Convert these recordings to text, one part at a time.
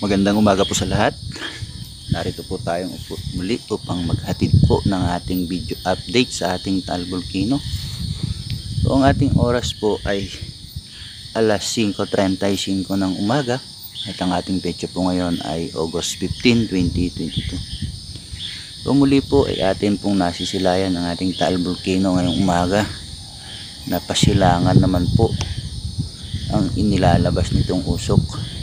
Magandang umaga po sa lahat. Narito po tayong upo- muli upang maghatid po ng ating video update sa ating Tal Volcano. So ang ating oras po ay alas 5.35 ng umaga at ang ating petsa po ngayon ay August 15, 2022. So muli po ay atin pong nasisilayan ang ating Taal Volcano ngayong umaga. Napasilangan naman po ang inilalabas nitong usok.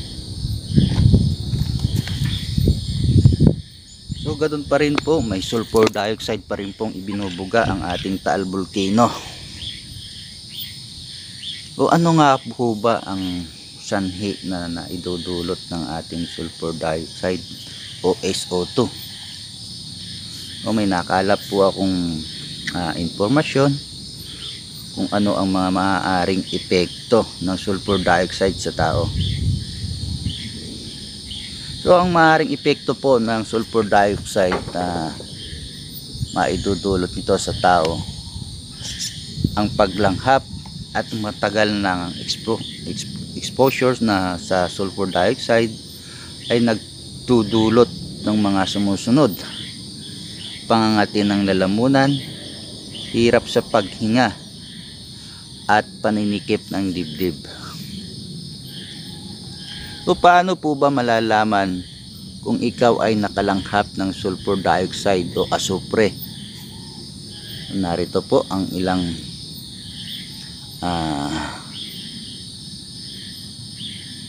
Ganun pa rin po, may sulfur dioxide pa rin pong ibinubuga ang ating Taal Volcano. O ano nga po ba ang sanhi na naidudulot ng ating sulfur dioxide o SO2? O may nakalap po akong ah, impormasyon kung ano ang mga maaaring epekto ng sulfur dioxide sa tao. So ang maaaring epekto po ng sulfur dioxide na maidudulot nito sa tao ang paglanghap at matagal ng expo, exp- exposures na sa sulfur dioxide ay nagdudulot ng mga sumusunod pangangati ng lalamunan hirap sa paghinga at paninikip ng dibdib. So paano po ba malalaman kung ikaw ay nakalanghap ng sulfur dioxide o asupre? Narito po ang ilang ah,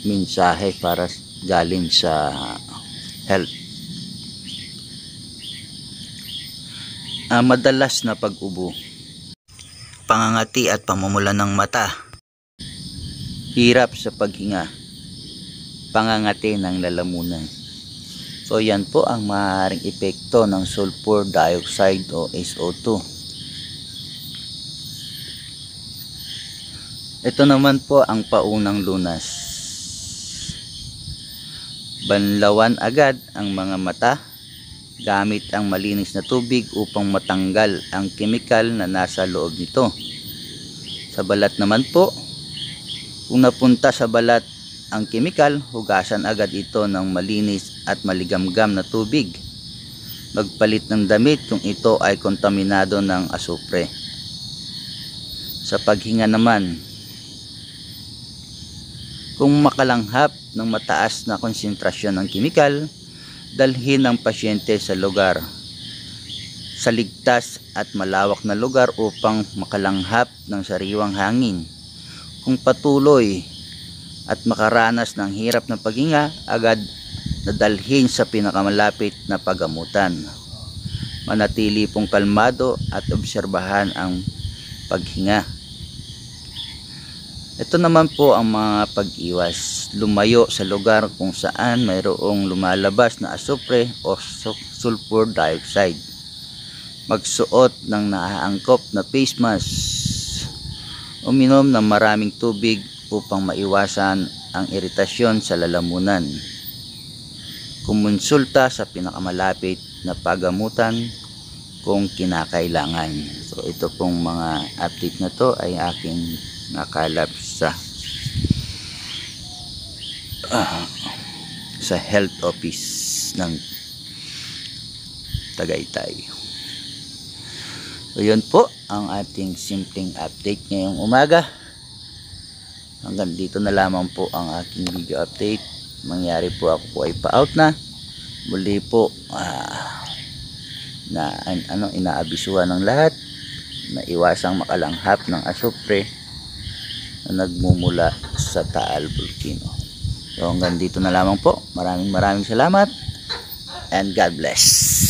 mensahe para galing sa health. Ah, madalas na pag-ubo pangangati at pamumula ng mata, hirap sa paghinga, pangangati ng lalamunan. So yan po ang maaaring epekto ng sulfur dioxide o SO2. Ito naman po ang paunang lunas. Banlawan agad ang mga mata gamit ang malinis na tubig upang matanggal ang kemikal na nasa loob nito. Sa balat naman po, kung napunta sa balat ang kemikal, hugasan agad ito ng malinis at maligamgam na tubig. Magpalit ng damit kung ito ay kontaminado ng asupre. Sa paghinga naman, kung makalanghap ng mataas na konsentrasyon ng kemikal, dalhin ang pasyente sa lugar sa ligtas at malawak na lugar upang makalanghap ng sariwang hangin. Kung patuloy at makaranas ng hirap na paghinga, agad nadalhin sa pinakamalapit na pagamutan. Manatili pong kalmado at obserbahan ang paghinga. Ito naman po ang mga pag-iwas. Lumayo sa lugar kung saan mayroong lumalabas na asupre o su- sulfur dioxide. Magsuot ng naaangkop na face mask. Uminom ng maraming tubig upang maiwasan ang iritasyon sa lalamunan. Kumonsulta sa pinakamalapit na pagamutan kung kinakailangan. So ito pong mga update na to ay aking nakalap sa ah, sa health office ng Tagaytay. So yun po ang ating simpleng update ngayong umaga. Hanggang dito na lamang po ang aking video update. Mangyari po ako po ay pa-out na. Muli po ah, na an- ano inaabisuhan ng lahat na iwasang makalanghap ng asupre na nagmumula sa Taal Volcano. So hanggang dito na lamang po. Maraming maraming salamat and God bless.